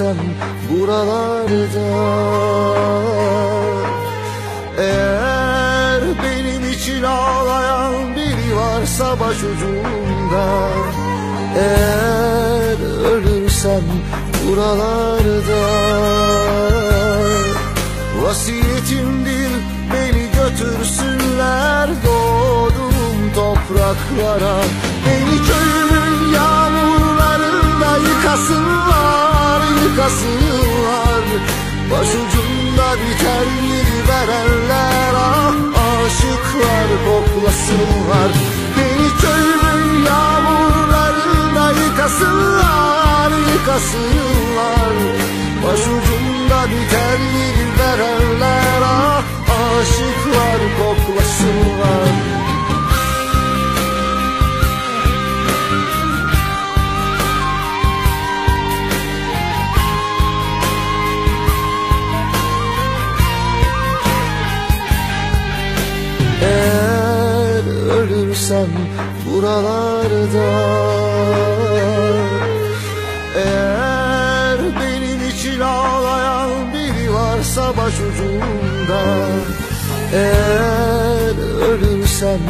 ölürsem buralarda Eğer benim için ağlayan biri varsa başucumda Eğer ölürsem buralarda Vasiyetimdir beni götürsünler doğduğum topraklara. Beni köyümün yağmurlarında yıkasınlar, yıkasınlar Başucumda biter yeri verenler ah aşıklar koklasınlar. Beni köyümün yağmurlarında yıkasınlar, yıkasınlar. Başucumda biter yeri verenler ah aşıklar ölürsem buralarda Eğer benim için ağlayan biri varsa başucumda Eğer ölürsem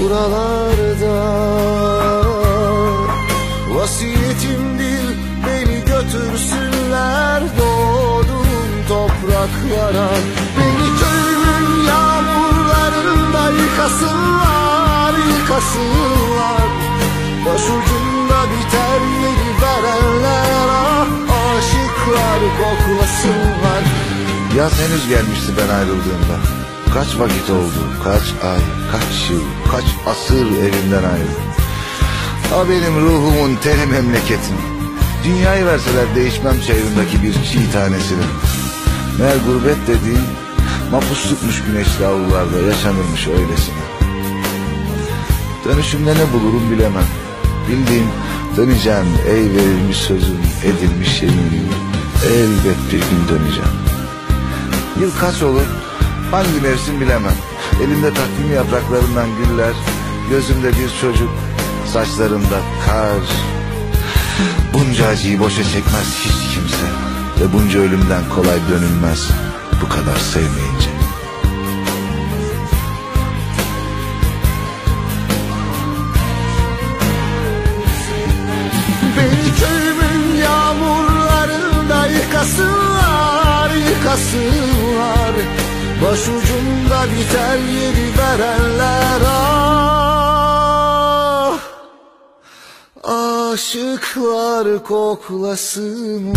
buralarda Vasiyetimdir beni götürsünler doğduğum topraklara. Beni köyümün yağmurlarında yıkasınlar, yıkasınlar Başucumda biter yeri verenler ah aşıklar koklasınlar Yaz henüz gelmişti ben ayrıldığımda. Kaç vakit oldu, kaç ay, kaç yıl, kaç asır evimden ayrıldım. Ha benim ruhumun teni memleketim. Dünyayı verseler değişmem çayırındaki bir çiğ tanesini. Meğer gurbet dediğin mapuslukmuş güneşli avlularda yaşanırmış öylesine. Dönüşümde ne bulurum bilemem. Bildiğim döneceğim ey verilmiş sözüm, edilmiş yeminim. Elbet bir gün döneceğim. Yıl kaç olur? Hangi mevsim bilemem. Elimde takvim yapraklarından güller, gözümde bir çocuk, saçlarımda kar. Bunca acıyı boşa çekmez hiç kimse ve bunca ölümden kolay dönülmez bu kadar sevmeyince. Başucumda biter yeri verenler ah! Aşıklar koklasınlar